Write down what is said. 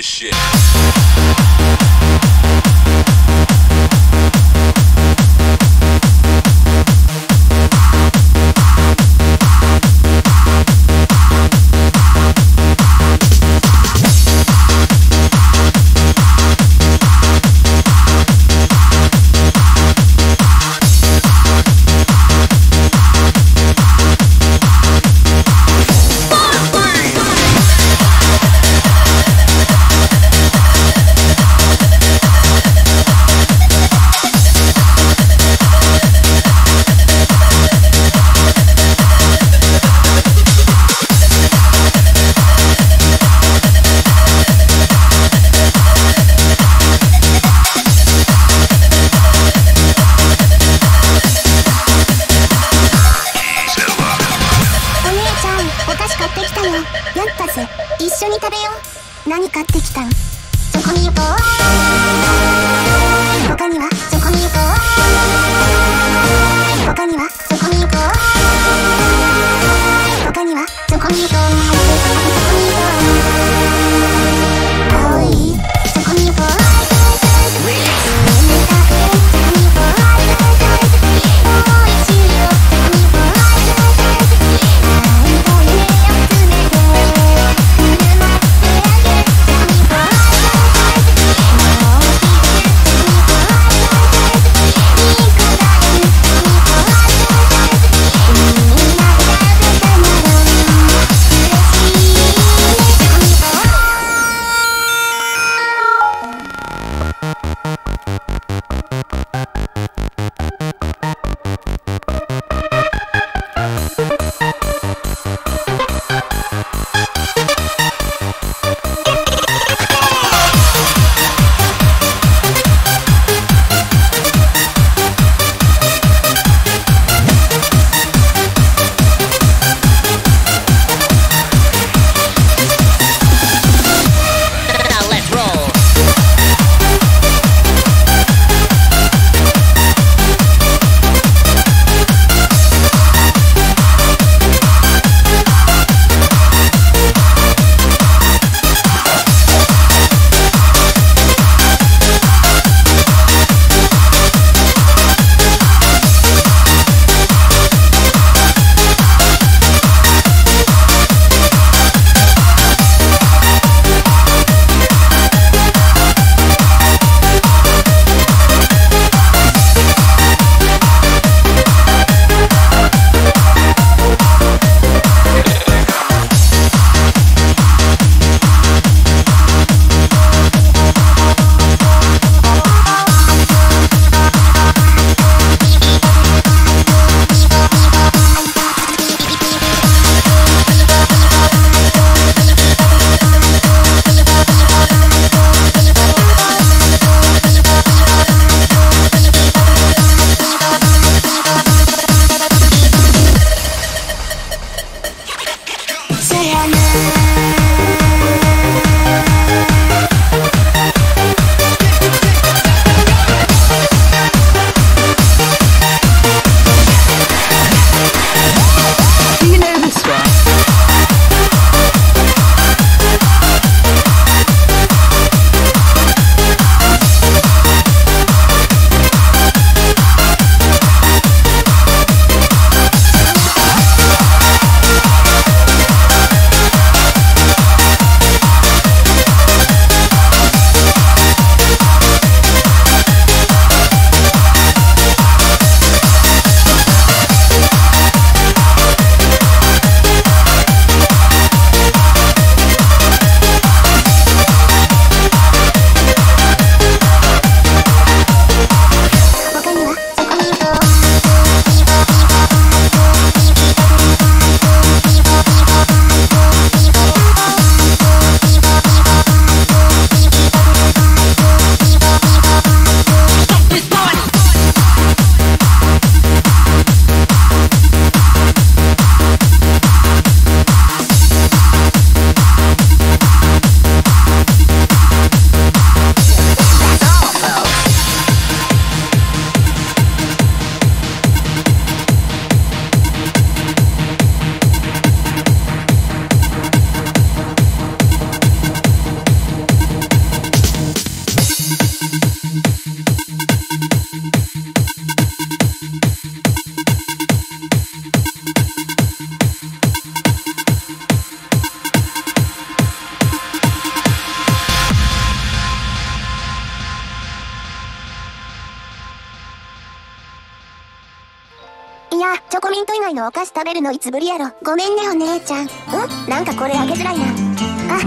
this shit. 何買ってきたん？そこに行こうチョコミント以外のお菓子食べるのいつぶりやろ。ごめんねお姉ちゃん。うん？なんかこれ開けづらいな。あ、